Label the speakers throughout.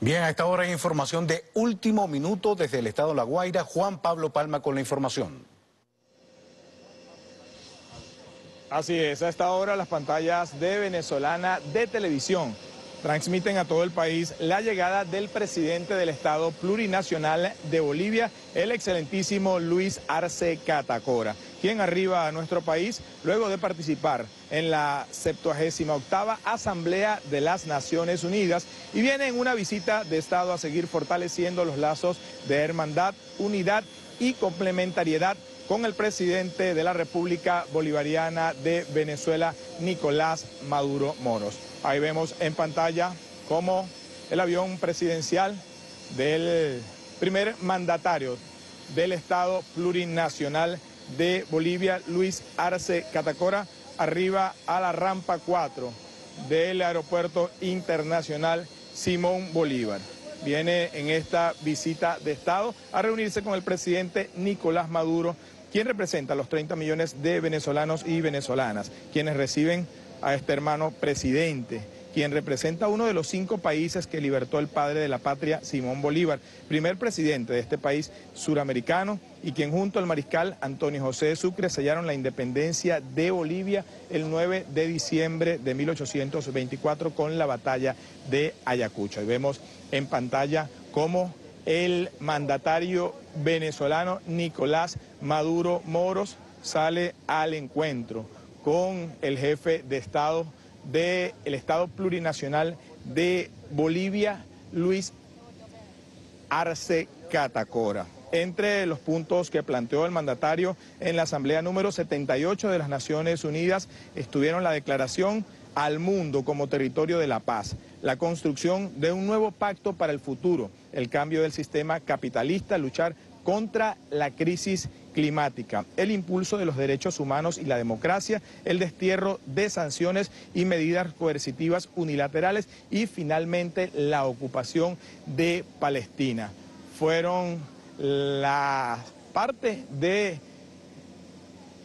Speaker 1: Bien, a esta hora hay información de último minuto desde el estado de La Guaira. Juan Pablo Palma con la información.
Speaker 2: Así es, a esta hora las pantallas de Venezolana de televisión transmiten a todo el país la llegada del presidente del Estado plurinacional de Bolivia, el excelentísimo Luis Arce Catacora, quien arriba a nuestro país luego de participar en la 78 Asamblea de las Naciones Unidas y viene en una visita de Estado a seguir fortaleciendo los lazos de hermandad, unidad y complementariedad con el presidente de la República Bolivariana de Venezuela, Nicolás Maduro Moros. Ahí vemos en pantalla cómo el avión presidencial del primer mandatario del Estado plurinacional de Bolivia, Luis Arce Catacora, arriba a la rampa 4 del Aeropuerto Internacional Simón Bolívar. Viene en esta visita de Estado a reunirse con el presidente Nicolás Maduro, quien representa a los 30 millones de venezolanos y venezolanas, quienes reciben a este hermano presidente, quien representa uno de los cinco países que libertó el padre de la patria, Simón Bolívar, primer presidente de este país suramericano y quien junto al mariscal Antonio José Sucre sellaron la independencia de Bolivia el 9 de diciembre de 1824 con la batalla de Ayacucho. Y vemos en pantalla cómo el mandatario venezolano Nicolás Maduro Moros sale al encuentro con el jefe de Estado del Estado Plurinacional de Bolivia, Luis Arce Catacora. Entre los puntos que planteó el mandatario en la Asamblea número 78 de las Naciones Unidas estuvieron la declaración al mundo como territorio de la paz, la construcción de un nuevo pacto para el futuro, el cambio del sistema capitalista, luchar contra la crisis climática, el impulso de los derechos humanos y la democracia, el destierro de sanciones y medidas coercitivas unilaterales y finalmente la ocupación de Palestina. Fueron la parte del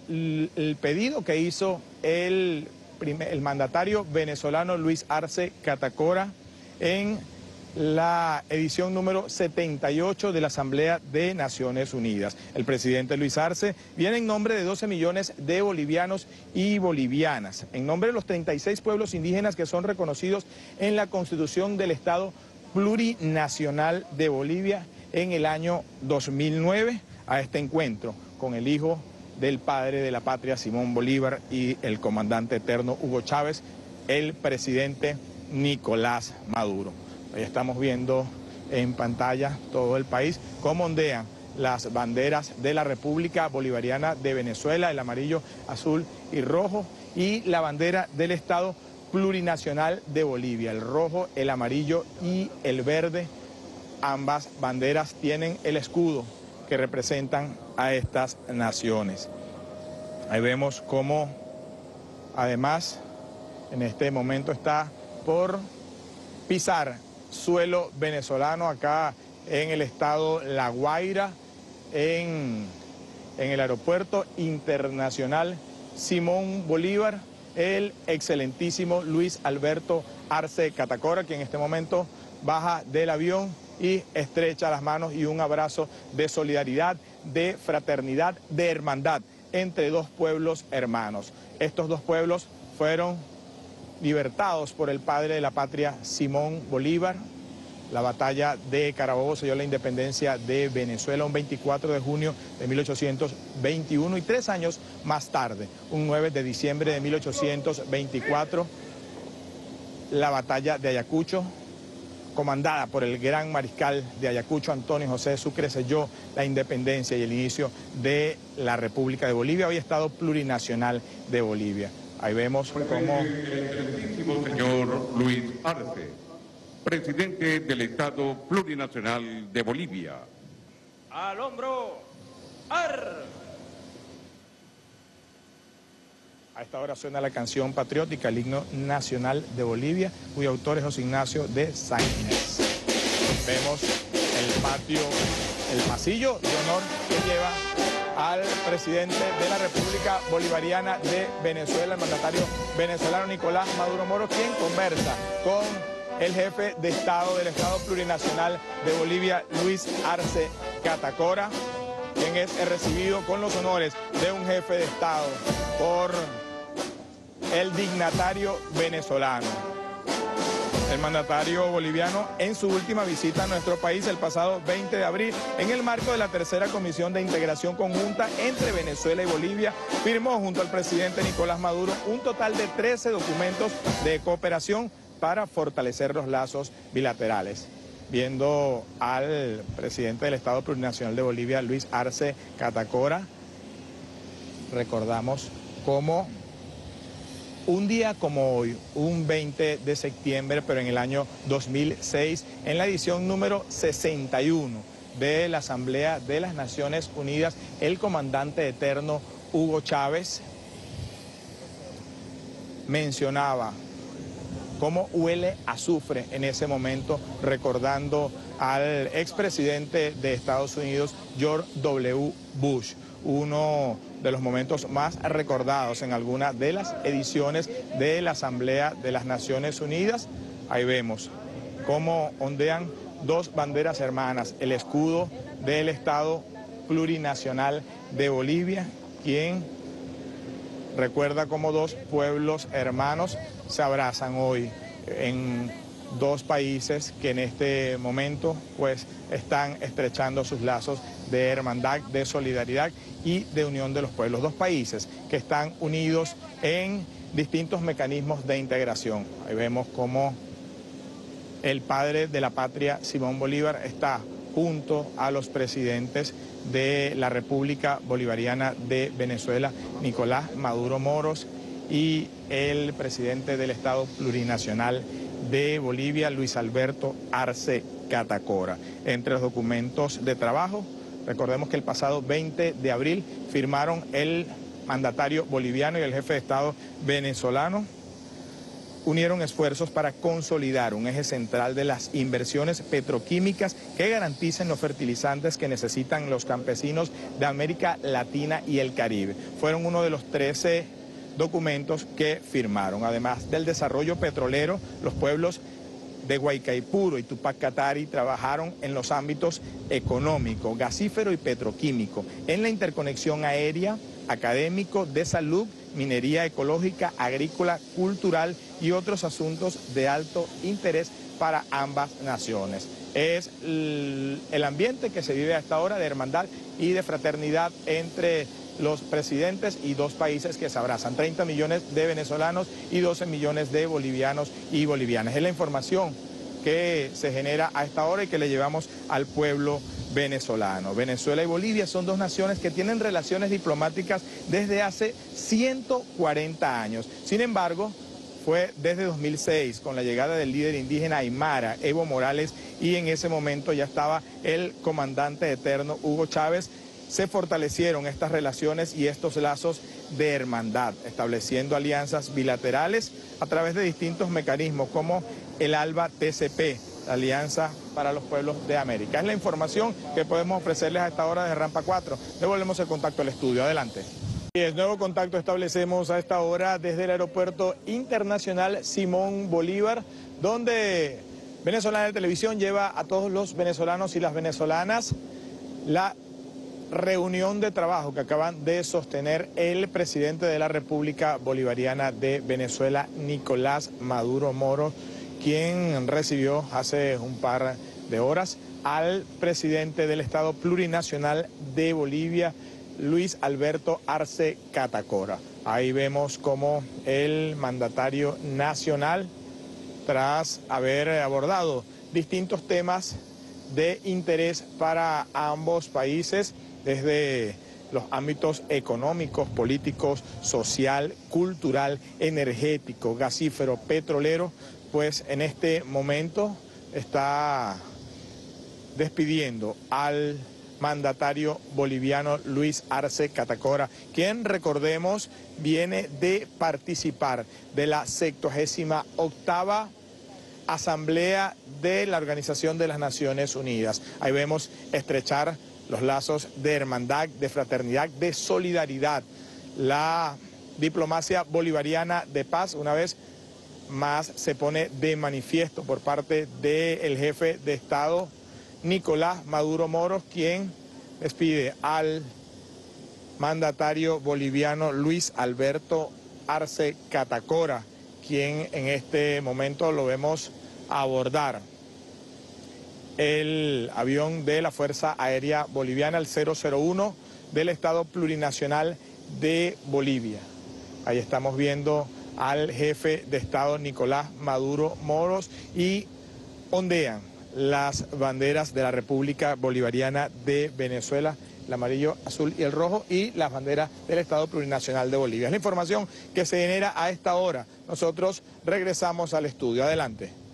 Speaker 2: el pedido que hizo el, el mandatario venezolano Luis Arce Catacora en la edición número 78 de la Asamblea de Naciones Unidas. El presidente Luis Arce viene en nombre de 12 millones de bolivianos y bolivianas, en nombre de los 36 pueblos indígenas que son reconocidos en la Constitución del Estado Plurinacional de Bolivia en el año 2009 a este encuentro con el hijo del padre de la patria, Simón Bolívar, y el comandante eterno Hugo Chávez, el presidente Nicolás Maduro. Ahí estamos viendo en pantalla todo el país cómo ondean las banderas de la República Bolivariana de Venezuela, el amarillo, azul y rojo, y la bandera del Estado plurinacional de Bolivia, el rojo, el amarillo y el verde. Ambas banderas tienen el escudo que representan a estas naciones. Ahí vemos cómo además en este momento está por pisar suelo venezolano acá en el estado La Guaira, en, en el aeropuerto internacional Simón Bolívar, el excelentísimo Luis Alberto Arce Catacora, que en este momento baja del avión y estrecha las manos y un abrazo de solidaridad, de fraternidad, de hermandad entre dos pueblos hermanos. Estos dos pueblos fueron libertados por el padre de la patria, Simón Bolívar. La batalla de Carabobo selló la independencia de Venezuela un 24 de junio de 1821 y tres años más tarde, un 9 de diciembre de 1824, la batalla de Ayacucho, comandada por el gran mariscal de Ayacucho, Antonio José Sucre, selló la independencia y el inicio de la República de Bolivia, hoy Estado plurinacional de Bolivia. Ahí vemos cómo...
Speaker 3: El señor Luis Arce, presidente del Estado Plurinacional de Bolivia.
Speaker 2: Al hombro, ar. A esta hora suena la canción patriótica, el himno nacional de Bolivia, cuyo autor es José Ignacio de Sánchez. Vemos el patio, el pasillo de honor que lleva al presidente de la República Bolivariana de Venezuela, el mandatario venezolano Nicolás Maduro Moro, quien conversa con el jefe de Estado del Estado Plurinacional de Bolivia, Luis Arce Catacora, quien es recibido con los honores de un jefe de Estado por el dignatario venezolano el mandatario boliviano en su última visita a nuestro país el pasado 20 de abril en el marco de la tercera comisión de integración conjunta entre Venezuela y Bolivia firmó junto al presidente Nicolás Maduro un total de 13 documentos de cooperación para fortalecer los lazos bilaterales. Viendo al presidente del Estado Plurinacional de Bolivia, Luis Arce Catacora, recordamos cómo un día como hoy, un 20 de septiembre, pero en el año 2006, en la edición número 61 de la Asamblea de las Naciones Unidas, el comandante eterno Hugo Chávez mencionaba cómo huele azufre en ese momento, recordando al expresidente de Estados Unidos, George W. Bush, uno de los momentos más recordados en alguna de las ediciones de la Asamblea de las Naciones Unidas. Ahí vemos cómo ondean dos banderas hermanas, el escudo del Estado plurinacional de Bolivia, quien recuerda cómo dos pueblos hermanos se abrazan hoy en dos países que en este momento pues están estrechando sus lazos de hermandad, de solidaridad y de unión de los pueblos. Dos países que están unidos en distintos mecanismos de integración. Ahí vemos cómo el padre de la patria, Simón Bolívar, está junto a los presidentes de la República Bolivariana de Venezuela, Nicolás Maduro Moros, y el presidente del Estado Plurinacional de Bolivia, Luis Alberto Arce Catacora. Entre los documentos de trabajo, recordemos que el pasado 20 de abril firmaron el mandatario boliviano y el jefe de Estado venezolano unieron esfuerzos para consolidar un eje central de las inversiones petroquímicas que garanticen los fertilizantes que necesitan los campesinos de América Latina y el Caribe. Fueron uno de los 13 documentos que firmaron. Además del desarrollo petrolero, los pueblos de Guaycaipuro y Tupac Katari trabajaron en los ámbitos económico, gasífero y petroquímico, en la interconexión aérea, académico, de salud, minería ecológica, agrícola, cultural y otros asuntos de alto interés para ambas naciones. Es el ambiente que se vive a esta hora de hermandad y de fraternidad entre los presidentes y dos países que se abrazan, 30 millones de venezolanos y 12 millones de bolivianos y bolivianas. Es la información que se genera a esta hora y que le llevamos al pueblo venezolano. Venezuela y Bolivia son dos naciones que tienen relaciones diplomáticas desde hace 140 años. Sin embargo, fue desde 2006 con la llegada del líder indígena Aymara, Evo Morales, y en ese momento ya estaba el comandante eterno Hugo Chávez se fortalecieron estas relaciones y estos lazos de hermandad, estableciendo alianzas bilaterales a través de distintos mecanismos como el ALBA TCP, Alianza para los Pueblos de América. Es la información que podemos ofrecerles a esta hora de Rampa 4. Devolvemos el contacto al estudio. Adelante. Y el nuevo contacto establecemos a esta hora desde el Aeropuerto Internacional Simón Bolívar, donde Venezolana de Televisión lleva a todos los venezolanos y las venezolanas la reunión de trabajo que acaban de sostener el presidente de la República Bolivariana de Venezuela, Nicolás Maduro Moro, quien recibió hace un par de horas al presidente del Estado Plurinacional de Bolivia, Luis Alberto Arce Catacora. Ahí vemos como el mandatario nacional, tras haber abordado distintos temas de interés para ambos países, desde los ámbitos económicos, políticos, social, cultural, energético, gasífero, petrolero, pues en este momento está despidiendo al mandatario boliviano Luis Arce Catacora, quien recordemos viene de participar de la 78 octava Asamblea de la Organización de las Naciones Unidas. Ahí vemos estrechar los lazos de hermandad, de fraternidad, de solidaridad. La diplomacia bolivariana de paz, una vez más se pone de manifiesto por parte del jefe de Estado, Nicolás Maduro Moros, quien despide al mandatario boliviano Luis Alberto Arce Catacora, quien en este momento lo vemos abordar el avión de la Fuerza Aérea Boliviana, el 001 del Estado Plurinacional de Bolivia. Ahí estamos viendo al jefe de Estado Nicolás Maduro Moros y ondean las banderas de la República Bolivariana de Venezuela, el amarillo, azul y el rojo, y las banderas del Estado Plurinacional de Bolivia. Es la información que se genera a esta hora. Nosotros regresamos al estudio. Adelante.